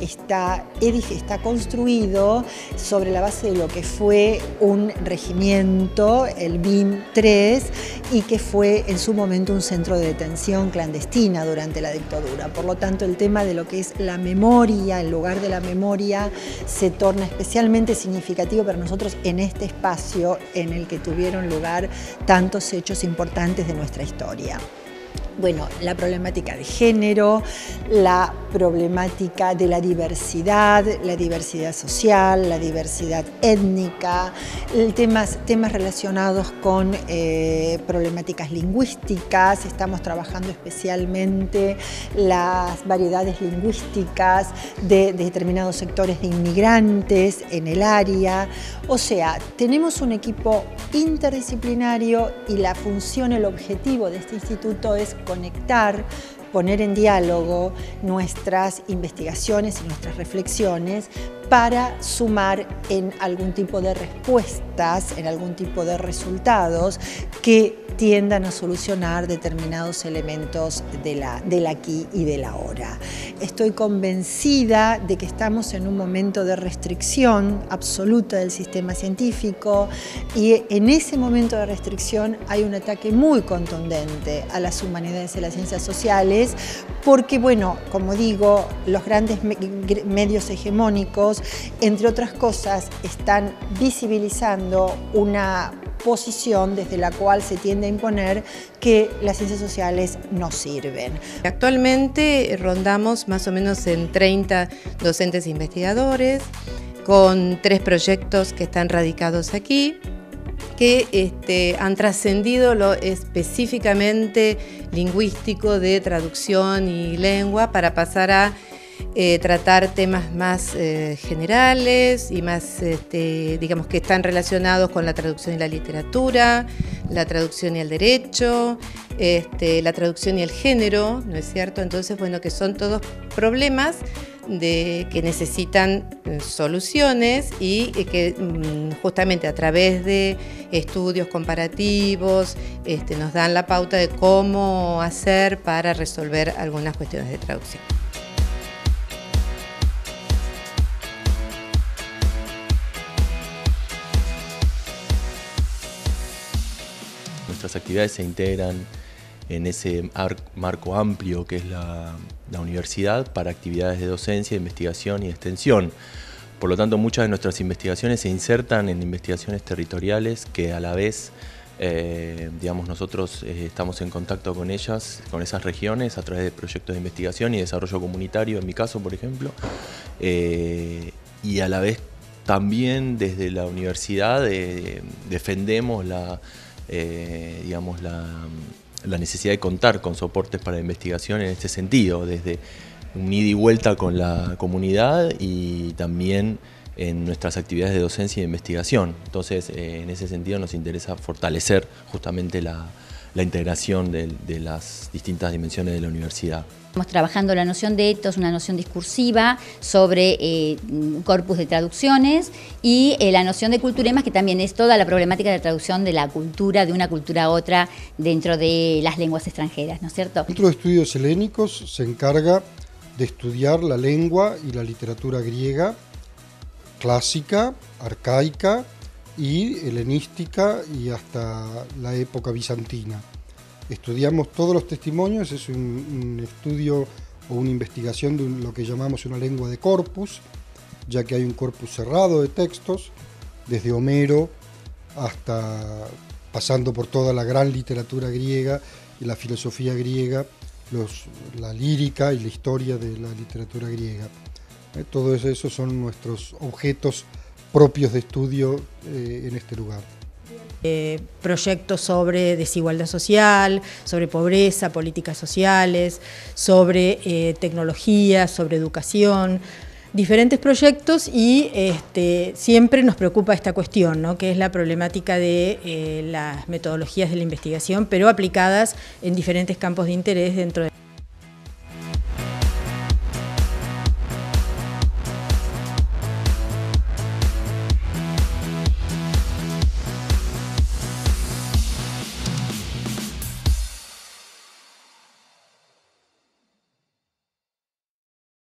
está, está construido sobre la base de lo que fue un regimiento, el BIM 3, y que fue en su momento un centro de detención clandestina durante la dictadura. Por lo tanto, el tema de lo que es la memoria, el lugar de la memoria, se torna especialmente significativo para nosotros en este espacio en el que tuvieron lugar tantos hechos importantes de nuestra historia bueno, la problemática de género, la problemática de la diversidad, la diversidad social, la diversidad étnica, temas, temas relacionados con eh, problemáticas lingüísticas, estamos trabajando especialmente las variedades lingüísticas de, de determinados sectores de inmigrantes en el área, o sea, tenemos un equipo interdisciplinario y la función, el objetivo de este instituto es conectar, poner en diálogo nuestras investigaciones y nuestras reflexiones para sumar en algún tipo de respuestas, en algún tipo de resultados que tiendan a solucionar determinados elementos de la, del aquí y del ahora. Estoy convencida de que estamos en un momento de restricción absoluta del sistema científico y en ese momento de restricción hay un ataque muy contundente a las humanidades y las ciencias sociales porque, bueno, como digo, los grandes medios hegemónicos, entre otras cosas, están visibilizando una posición desde la cual se tiende a imponer que las ciencias sociales no sirven. Actualmente rondamos más o menos en 30 docentes e investigadores, con tres proyectos que están radicados aquí que este, han trascendido lo específicamente lingüístico de traducción y lengua para pasar a eh, tratar temas más eh, generales y más, este, digamos, que están relacionados con la traducción y la literatura, la traducción y el derecho, este, la traducción y el género, ¿no es cierto? Entonces, bueno, que son todos problemas de, que necesitan eh, soluciones y que mm, justamente a través de estudios comparativos este, nos dan la pauta de cómo hacer para resolver algunas cuestiones de traducción. Nuestras actividades se integran en ese marco amplio que es la, universidad para actividades de docencia, investigación y extensión. Por lo tanto, muchas de nuestras investigaciones se insertan en investigaciones territoriales que a la vez, eh, digamos, nosotros eh, estamos en contacto con ellas, con esas regiones, a través de proyectos de investigación y desarrollo comunitario, en mi caso, por ejemplo, eh, y a la vez también desde la universidad defendemos la, digamos, la la necesidad de contar con soportes para investigación en este sentido, desde un ida y vuelta con la comunidad y también en nuestras actividades de docencia y de investigación. Entonces, eh, en ese sentido nos interesa fortalecer justamente la, la integración de, las distintas dimensiones de la universidad. Estamos trabajando la noción de etos, una noción discursiva sobre eh, un corpus de traducciones y eh, la noción de culturemas, que también es toda la problemática de traducción de la cultura, de una cultura a otra dentro de las lenguas extranjeras, ¿no es cierto? El Centro de Estudios Helénicos se encarga de estudiar la lengua y la literatura griega, clásica, arcaica, y helenística y hasta la época bizantina. Estudiamos todos los testimonios, es un, estudio o una investigación de lo que llamamos una lengua de corpus, ya que hay un corpus cerrado de textos, desde Homero hasta pasando por toda la gran literatura griega y la filosofía griega, la lírica y la historia de la literatura griega. Eh, todo eso son nuestros objetos propios de estudio eh, en este lugar. Eh, proyectos sobre desigualdad social, sobre pobreza, políticas sociales, sobre eh, tecnología, sobre educación, diferentes proyectos y este, siempre nos preocupa esta cuestión, ¿no? que es la problemática de las metodologías de la investigación, pero aplicadas en diferentes campos de interés dentro de